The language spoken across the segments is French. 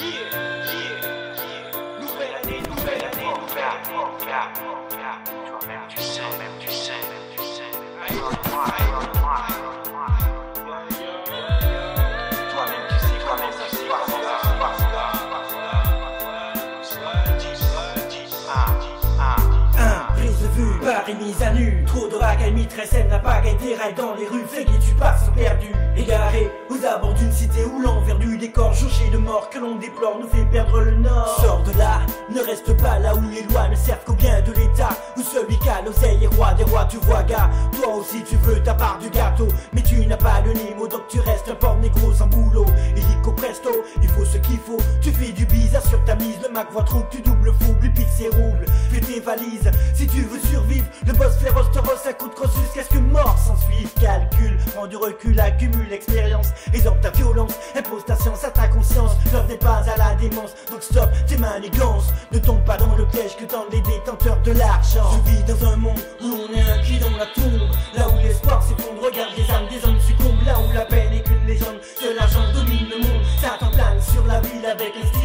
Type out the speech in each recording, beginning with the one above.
Nouvelle année, nouvelle année, nouvelle année. Toi-même tu sais, même tu sais, même tu sais. Paris mise à nu. Trop de racailles mitresse, n'a pas des rails dans les rues. Que tu passes perdu Égaré aux abords d'une cité où l'envers du décor Jonché de mort que l'on déplore nous fait perdre le nord. Sors de là, ne reste pas là où les lois ne servent qu'au bien de l'État. Où celui qui a l'oseille est roi des rois Tu vois gars, toi aussi tu veux ta part du gâteau Mais tu n'as pas le Nemo donc tu restes un porc négro sans boulot. Illico presto, il faut ce qu'il faut. Tu fais du bizarre sur ta mise. Le Mac voit trop tu doubles fou, lui pique ses roubles Fais tes valises, si tu veux survivre Le boss féroce te rosse un coup de crossus Qu'est-ce que mort s'ensuit Calcul, prends du recul, accumule expérience Résorbe ta violence, impose ta science à ta conscience. L'heure n'est pas à la démence, donc stop tes manigances. Ne tombe pas dans le piège que tendent les détenteurs de l'argent. Je vis dans un monde où on est un dans la tombe Là où l'espoir s'effondre, regarde les âmes des hommes succombent. Là où la peine est qu'une légende, que l'argent domine le monde. Satan plane sur la ville avec un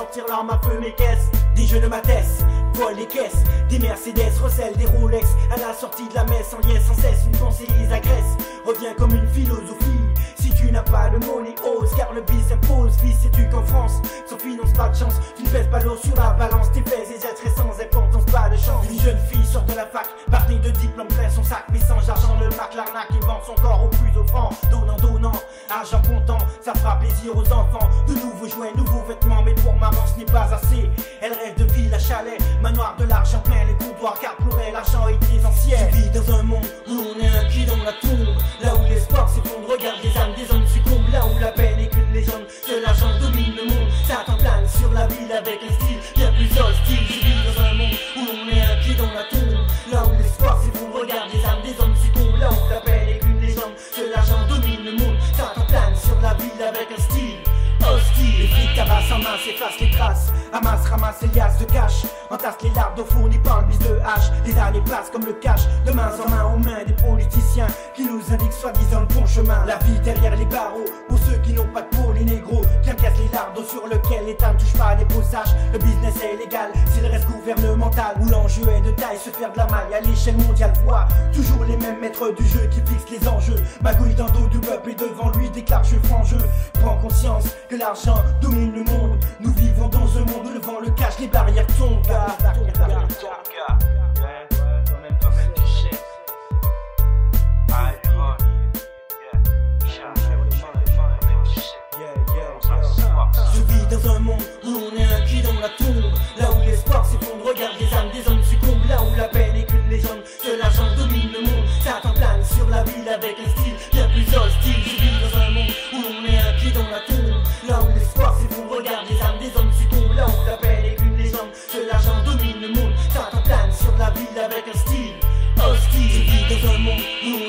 sortir l'arme à feu mes caisses. Des jeunes m'attestent, volent les caisses. Des Mercedes recèlent des Rolex. À la sortie de la messe en liesse sans cesse Une pensée les agresse, revient comme une philosophie. Si tu n'as pas de monnaie, ose Car le bis impose, fils sais-tu qu'en France Sans finance pas de chance, tu ne pèses pas l'eau sur la balance. Tes faits et gestes sans importance, pas de chance. Une jeune fille sort de la fac, argent comptant, ça fera plaisir aux enfants. De nouveaux jouets, nouveaux vêtements, mais pour maman ce n'est pas assez. Elle rêve de ville à chalet, manoir de l'argent plein les comptoirs Car pour elle l'argent est essentiel. Je vis dans un monde où on est un qui dans la tombe. Là où l'espoir s'effondre, regarde les âmes des hommes succombent. Là où la peine est qu'une légende, que l'argent domine le monde. Satan plane sur la ville avec un style tabassent en masse, effacent les traces. Amassent, ramassent les liasses de cash. Entassent les larmes fournies par le bis de hache Les années passent comme le cash De main en main aux mains des politiciens Qui nous indiquent soi-disant le bon chemin. La vie derrière les barreaux. Pour ceux qui n'ont pas de peau, les négros Qui encaissent sur lequel l'État ne touche pas les beaux sages. Le business est illégal, le reste gouvernemental Où l'enjeu est de taille, se faire de la maille. À l'échelle mondiale Voix toujours les mêmes maîtres du jeu qui fixent les enjeux. Magouille dans dos du peuple et devant lui déclare je franc jeu. Prends conscience que l'argent domine le monde avec un style bien plus hostile. Je vis dans un monde où on est un qui dans la tombe Là où l'espoir s'effondre, regarde les âmes des hommes succombent Là où la peine est qu'une légende, que l'argent domine le monde. Satan plane sur la ville avec un style hostile. Je vis dans un monde où